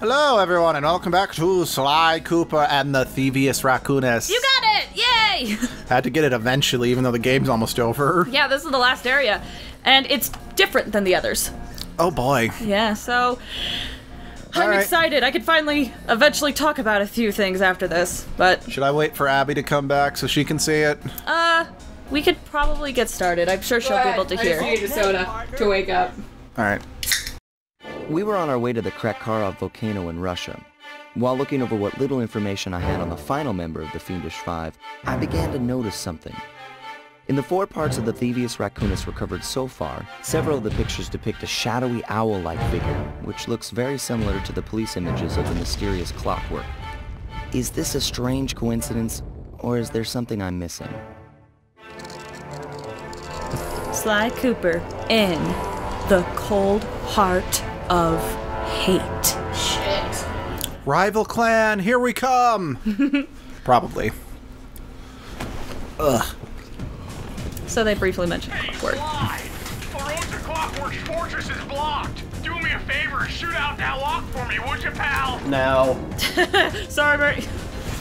Hello, everyone, and welcome back to Sly Cooper and the Thievius Raccoonus. You got it! Yay! Had to get it eventually, even though the game's almost over. yeah, this is the last area, and it's different than the others. Oh boy. Yeah, so I'm All right. excited. I could finally eventually talk about a few things after this, but Should I wait for Abby to come back so she can see it? uh, we could probably get started. I'm sure she'll be able to I hear. just need a soda to wake up. Alright. We were on our way to the Krakarov volcano in Russia. While looking over what little information I had on the final member of the Fiendish Five, I began to notice something. In the four parts of the Thievius Raccoonus recovered so far, several of the pictures depict a shadowy owl-like figure, which looks very similar to the police images of the mysterious clockwork. Is this a strange coincidence, or is there something I'm missing? Sly Cooper in the cold heart of hate. Shit. Rival clan, here we come! Probably. Ugh. So they briefly mentioned word. Why? Orosa Clockwork's fortress is blocked. Do me a favor and shoot out that lock for me, would you, pal? Now. Sorry, Bert.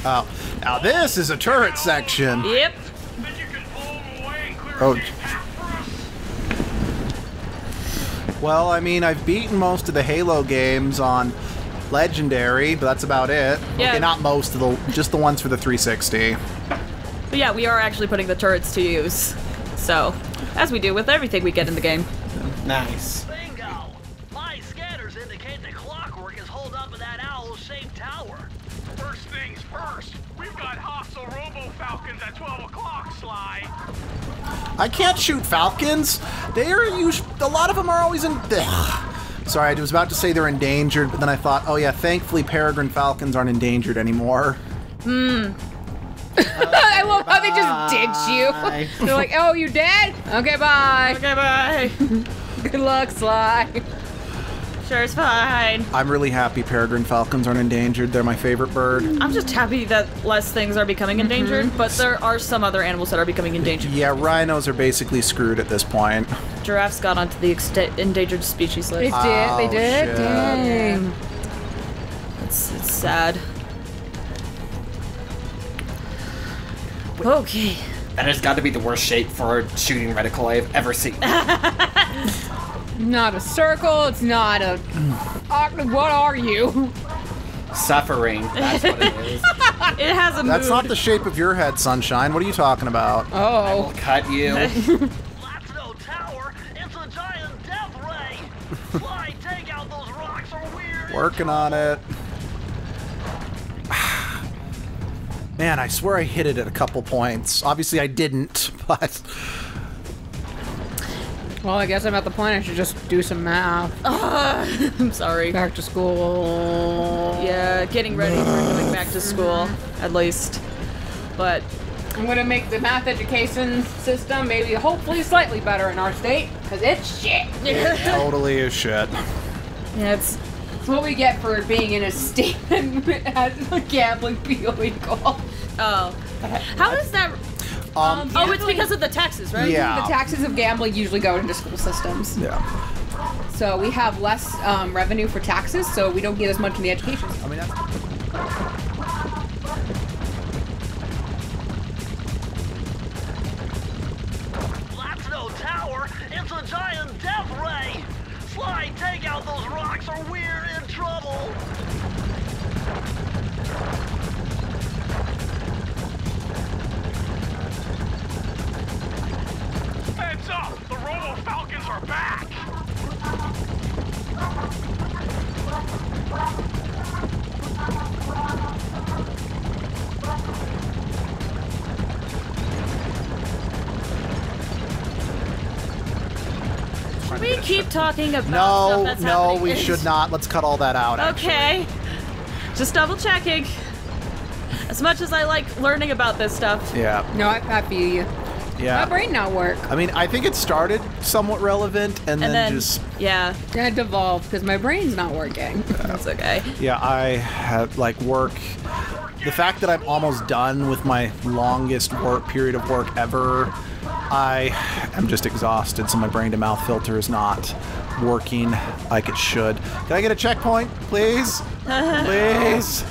Oh. Now this is a turret section. Yep. Then Well, I mean, I've beaten most of the Halo games on Legendary, but that's about it. Yeah. Okay, not most of the, just the ones for the 360. But yeah, we are actually putting the turrets to use. So, as we do with everything we get in the game. Nice. Bingo! My scanners indicate the clockwork is holed up in that owl-shaped tower. First things first, we've got hostile Robo Falcons at 12 o'clock, Sly. I can't shoot falcons. They are us- a lot of them are always in. Ugh. Sorry, I was about to say they're endangered, but then I thought, oh yeah, thankfully peregrine falcons aren't endangered anymore. Hmm. I love how they just ditch you. They're like, oh, you dead? Okay, bye. Okay, bye. Good luck, Sly. Sure, it's fine. I'm really happy peregrine falcons aren't endangered. They're my favorite bird. I'm just happy that less things are becoming mm-hmm. endangered, but there are some other animals that are becoming endangered. Yeah, rhinos are basically screwed at this point. Giraffes got onto the exte- endangered species list. They did. Oh, They did. shit. Dang. It's, it's sad. Okay. That has got to be the worst shape for a shooting reticle I've ever seen. Not a circle. It's not a. Uh, what are you? Suffering. That's what it is. It has a That's mood. not the shape of your head, sunshine. What are you talking about? Oh. I will Oh. cut you. Latino Tower, it's a giant death ray! Sly, take out those rocks or we're... Working on it. Man, I swear I hit it at a couple points. Obviously, I didn't, but Well, I guess I'm at the point I should just do some math. I'm sorry. Back to school. Yeah, getting ready for going back to school, at least. But I'm gonna make the math education system maybe hopefully slightly better in our state, because it's shit. It totally is shit. yeah, it's It's what we get for being in a state that has gambling be illegal. oh. How does that? Um, Oh, it's because of the taxes, right? Yeah. The taxes of gambling usually go into school systems. yeah. So we have less um, revenue for taxes, so we don't get as much in the education. I mean, that's. Latino Tower, it's a giant death ray! Sly, take out those rocks or we're Falcons are back. We keep talking about No, stuff that's no, happening we should not. Let's cut all that out. actually. Okay. Just double checking. As much as I like learning about this stuff. Yeah, No, I, I feel you. My brain not work. I mean, I think it started somewhat relevant, and, And then, then, just yeah, It devolved because my brain's not working. that's okay. yeah, I have like work. The fact that I'm almost done with my longest work period of work ever, I am just exhausted, so my brain to mouth filter is not working like it should. Can I get a checkpoint, please? please.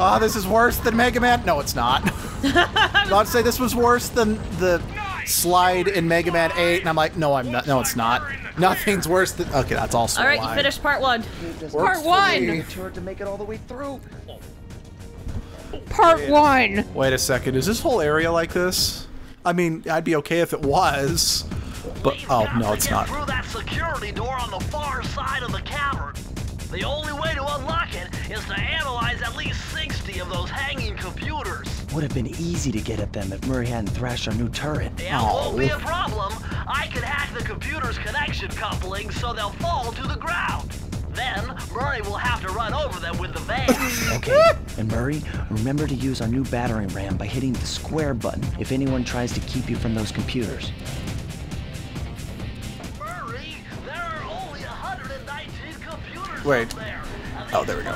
Oh, this is worse than Mega Man. No, it's not. I'd say this was worse than the slide in Mega Man 8, and I'm like, no, I'm not. No, it's not. Nothing's worse than. Okay, that's also All right, a right, you finished part one. Part one. to make it all the way through. Part one. Wait a second. Is this whole area like this? I mean, I'd be okay if it was, but oh no, it's not. through that security door on the far side of the cavern. The only least 60 of those hanging computers. Would have been easy to get at them if Murray hadn't thrashed our new turret. Yeah, won't be a problem. I can hack the computer's connection coupling so they'll fall to the ground. Then Murray will have to run over them with the van. Okay. and Murray, remember to use our new battering ram by hitting the square button if anyone tries to keep you from those computers. Murray, there are only 119 computers Wait. up there. and Oh, there we go.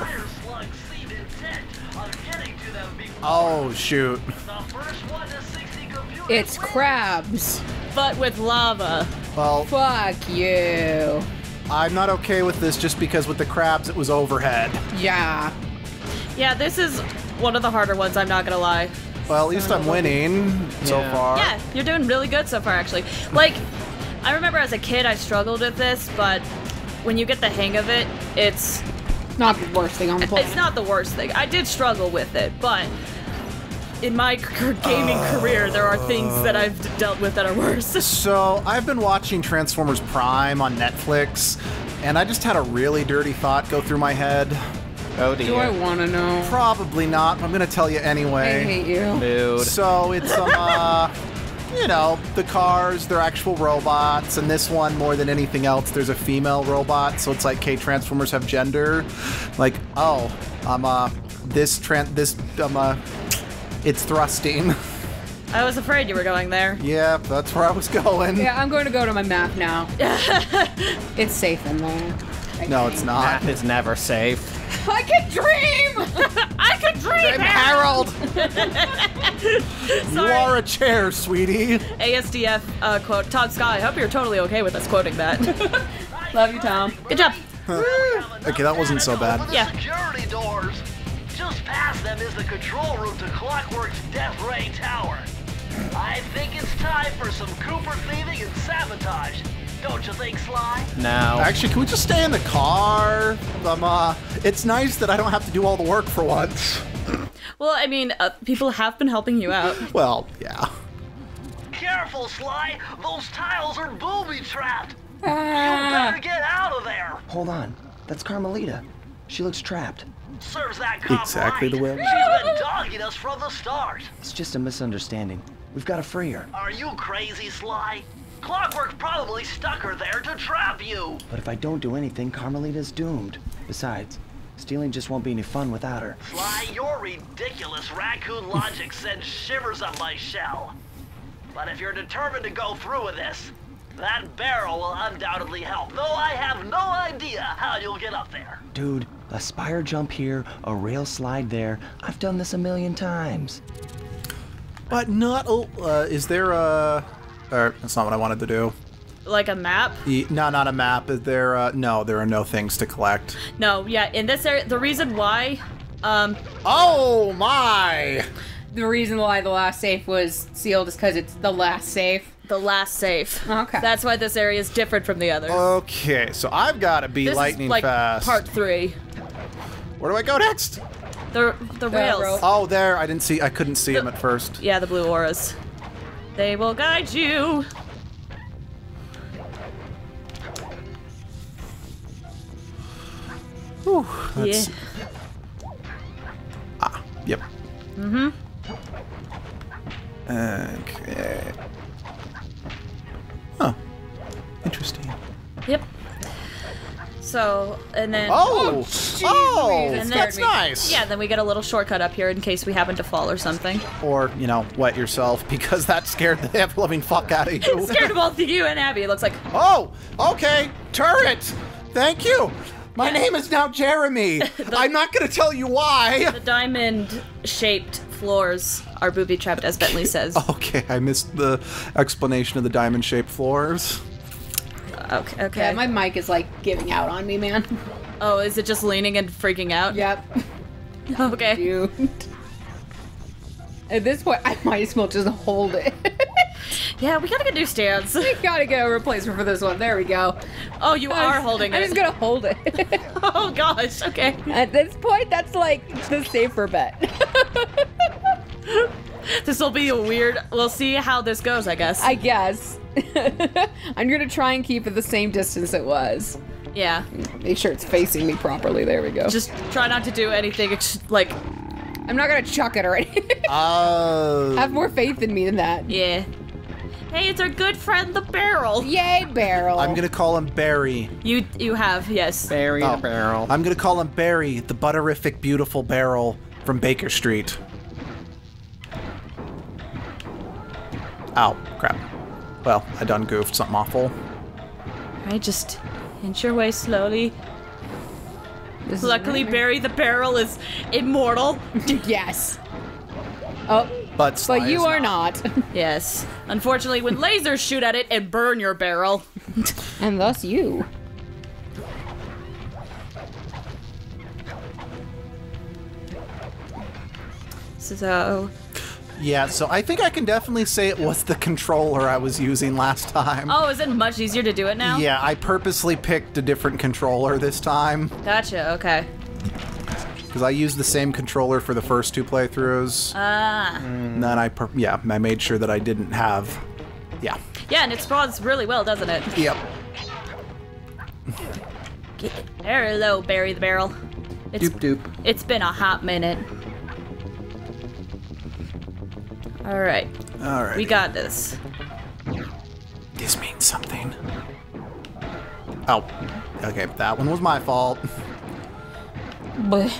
Oh shoot. the first one to 60 computers. It's crabs. But with lava. Well, Fuck you. I'm not okay with this just because with the crabs it was overhead. Yeah. Yeah, this is one of the harder ones, I'm not gonna lie. Well, at least I'm winning so far. Yeah, you're doing really good so far, actually. Like, I remember as a kid I struggled with this, but when you get the hang of it, it's It's not the worst thing on the planet. it's not the worst thing. I did struggle with it, but in my c- gaming career, there are things that I've dealt with that are worse. So I've been watching Transformers Prime on Netflix, and I just had a really dirty thought go through my head. Oh Do I want to know? Probably not. but I'm gonna tell you anyway. I hate you. Mood. So it's um, uh, you know, the cars, they're actual robots, and this one more than anything else, there's a female robot. So it's like, okay, Transformers have gender. Like, oh, I'm, uh, this tran, this um, uh, it's thrusting. I was afraid you were going there. yeah, that's where I was going. Yeah, I'm going to go to my map now. it's safe in there. I No, it's not. Map is never safe. I can dream! I could dream! I'm Harold. you are a chair, sweetie. ASDF uh, quote. Todd Scott, I hope you're totally okay with us quoting that. Love you, Tom. Good job. Okay, that wasn't so bad. Yeah. security doors. Just past them is the control room to Clockwork's Death Ray Tower. I think it's time for some Cooper thieving and sabotage. Don't you think, Sly? No. Actually, can we just stay in the car? Um, uh, it's nice that I don't have to do all the work for once. Well, I mean, uh, people have been helping you out. Well, yeah. Careful, Sly. Those tiles are booby trapped. You Ah, better get out of there. Hold on. That's Carmelita. She looks trapped. Serves that cop Exactly right. the way- She's been dogging us from the start. It's just a misunderstanding. We've got to free her. Are you crazy, Sly? Clockwork probably stuck her there to trap you. But if I don't do anything, Carmelita's doomed. Besides, stealing just won't be any fun without her. Sly, your ridiculous raccoon logic sends shivers up my shell. But if you're determined to go through with this, that barrel will undoubtedly help, though I have no idea how you'll get up there. Dude, a spire jump here, a rail slide there. I've done this a million times. But not. Oh, uh, is there a? Or that's not what I wanted to do. Like a map? E- No, not a map. Is there? Uh, no, there are no things to collect. No, yeah, in this area, the reason why, um, Oh my! the reason why the last safe was sealed is because it's the last safe. the last safe. Okay. That's why this area is different from the others. Okay, so I've got to be this lightning is like fast. part three. Where do I go next? The the rails. rope. Oh, there. I didn't see. I couldn't see him at first. Yeah, the blue auras. They will guide you. Whew, Yeah. that's- Yep. Mm-hmm. Okay. So, and then. Oh, oh, oh that that's scared nice. Yeah, then we get a little shortcut up here in case we happen to fall or something. Or you know, wet yourself because that scared the ever living fuck out of you. Scared both you and Abby. It looks like Oh, okay. Turret. Thank you. My name is now Jeremy. I'm not going to tell you why. The diamond-shaped floors are booby-trapped, as Bentley says. Okay, I missed the explanation of the diamond-shaped floors. Okay. Okay. Yeah, my mic is like giving out on me, man. oh, is it just leaning and freaking out? Yep. Okay. Dude. At this point, I might as well just hold it. Yeah, we gotta get new stands. we gotta get a replacement for this one. There we go. Oh, you are holding it. I'm just gonna hold it. Oh gosh. Okay. At this point, that's like the safer bet. This will be a weird. We'll see how this goes. I guess. I guess. I'm gonna try and keep it the same distance it was. yeah. Make sure it's facing me properly. There we go. Just try not to do anything ex- like. I'm not gonna chuck it or anything. Oh. Have more faith in me than that. Yeah. Hey, it's our good friend the barrel. Yay, barrel. I'm going to call him Barry. You you have yes. Barry Oh. the barrel. I'm going to call him Barry, the butterific beautiful barrel from Baker Street. Ow, crap. Well, I done goofed something awful. Right, just inch your way slowly. This Luckily, Barry the barrel is immortal. Yes. Oh, But, Sly but you is are not. yes. Unfortunately, when lasers shoot at it and burn your barrel. and thus you. So. Yeah, so I think I can definitely say it was the controller I was using last time. Oh, is it much easier to do it now? Yeah, I purposely picked a different controller this time Gotcha. Okay. because I used the same controller for the first two playthroughs. Ah. and then I, per- yeah, I made sure that I didn't have. Yeah. Yeah, and it spawns really well, doesn't it? Yep. Hello, Barry the barrel. It's Doop doop. it's been a hot minute. All right, All right. we got this. This means something. Oh. Okay, that one was my fault. But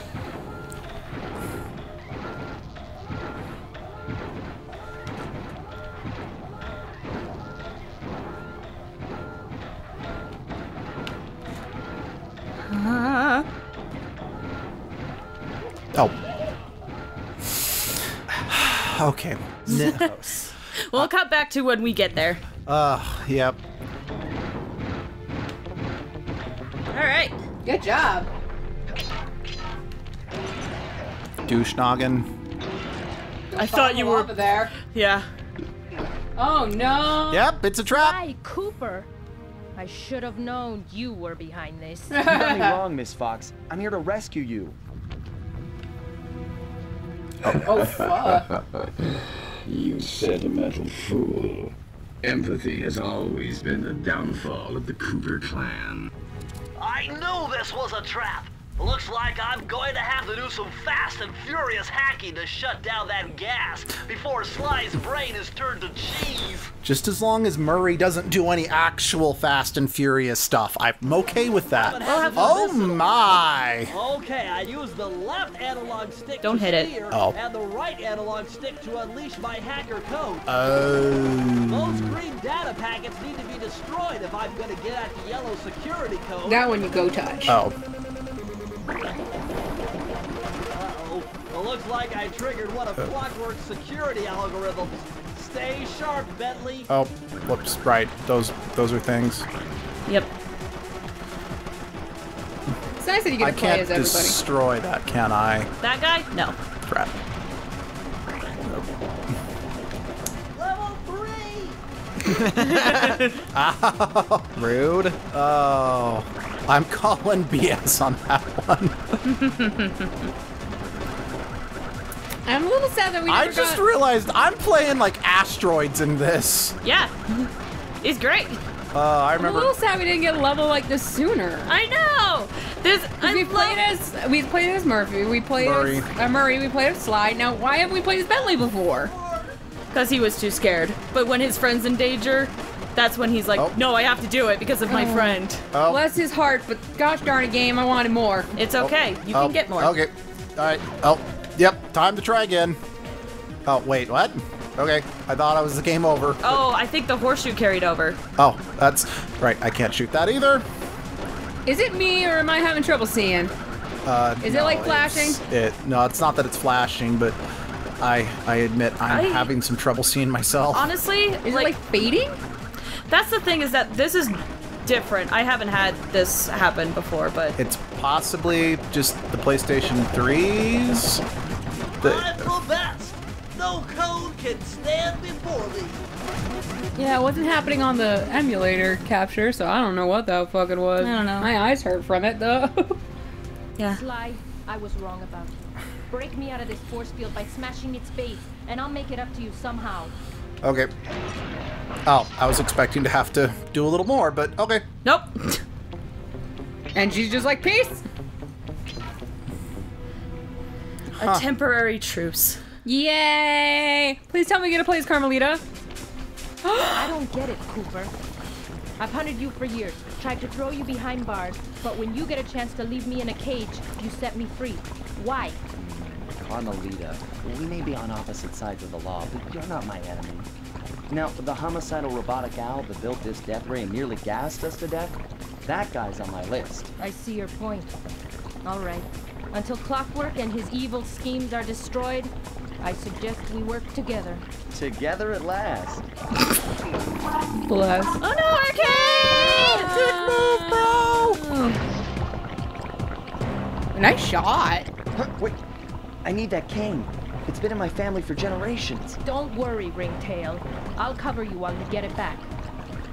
okay. We'll cut back to when we get there. uh, yep. All right. good job. Douche noggin. I thought you were. over there. Yeah. Oh no. Yep, it's a trap. Hi, Cooper. I should have known you were behind this. You got me wrong, Miss Fox. I'm here to rescue you. Oh, oh fuck. You sentimental fool. Empathy has always been the downfall of the Cooper clan. I knew this was a trap. Looks like I'm going to have to do some fast and furious hacking to shut down that gas before Sly's brain is turned to cheese. Just as long as Murray doesn't do any actual Fast and Furious stuff, I'm okay with that. Oh my! Okay, I use the left analog stick Don't to hit it. steer Oh. and the right analog stick to unleash my hacker code. Oh. Those green data packets need to be destroyed if I'm gonna get at the yellow security code. That one you go touch. Oh. Uh-oh. Well, looks like I triggered one of uh. Clockwork's security algorithms. Stay sharp, Bentley. Oh. Whoops. Right. Those. Those are things. Yep. It's nice that you get I to play can't as everybody. destroy that, can I? That guy? No. Crap. Level three. Rude. Oh. I'm calling BS on that one. I'm a little sad that we didn't I just got... realized I'm playing like asteroids in this. Yeah. He's great. Uh, I I'm a little sad we didn't get a level like this sooner. I know. This. We played as we played as Murphy. We played Murray. as uh, Murray. We played as Slide. Now, why haven't we played as Bentley before? Because he was too scared. But when his friend's in danger, that's when he's like, Oh. no, I have to do it because of my friend. Oh. Bless his heart, but gosh darn it, game, I wanted more. It's okay. You oh, can get more. Okay. All right. Oh. Yep. Time to try again. Oh wait. What? Okay. I thought I was the game over. Oh, I think the horseshoe carried over. Oh, that's right. I can't shoot that either. Is it me or am I having trouble seeing? Uh, Is it, like, flashing? It no, it's not that it's flashing, but I I admit I'm I- having some trouble seeing myself. Honestly, Is it like fading? That's the thing is that this is different. I haven't had this happen before, but It's possibly just the PlayStation 3's. The, the best. No code can stand before me. Yeah, it wasn't happening on the emulator capture, so I don't know what the fuck it was. I don't know. My eyes hurt from it though. yeah. Sly, I was wrong about you. Break me out of this force field by smashing its base, and I'll make it up to you somehow. okay. Oh, I was expecting to have to do a little more, but okay. Nope. and she's just like, peace. A temporary truce. Yay! Please tell me you get to play as Carmelita. I don't get it, Cooper. I've hunted you for years, tried to throw you behind bars, but when you get a chance to leave me in a cage, you set me free. Why? Carmelita, we may be on opposite sides of the law, but you're not my enemy. Now, the homicidal robotic owl that built this death ray and nearly gassed us to death, that guy's on my list. I see your point. All right. Until Clockwork and his evil schemes are destroyed, I suggest we work together. Together at last. Bless. Oh no, arcade! Oh. Nice shot. Wait, I need that cane. It's been in my family for generations. Don't worry, Ringtail. I'll cover you while you get it back.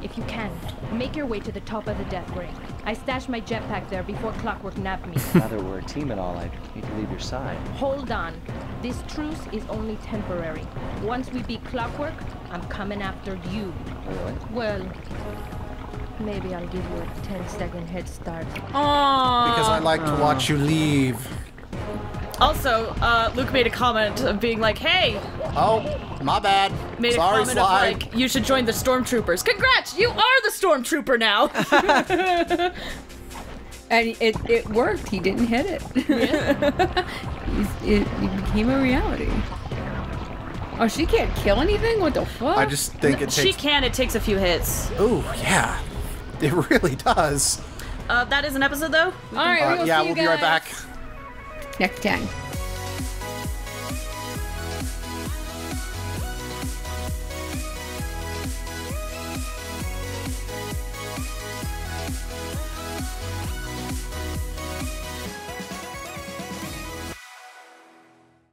If you can, make your way to the top of the death ring. I stashed my jetpack there before Clockwork nabbed me. Now that we're a team and all, I need to leave your side. Hold on. This truce is only temporary. Once we beat Clockwork, I'm coming after you. Really? Well, maybe I'll give you a 10 second head start. Aww. Because I like to watch you leave. Also, uh, Luke made a comment of being like, "Hey, Oh, my bad. made Sorry, a comment Sly. of like, you should join the stormtroopers. Congrats, you are the stormtrooper now." and it, it worked. He didn't hit it. He's, it, it became a reality. Oh, she can't kill anything? What the fuck? I just think it takes... she can. It takes a few hits. Ooh, yeah. It really does. Uh, that is an episode though. All right, Uh, we will yeah, see you we'll be right back. Next time.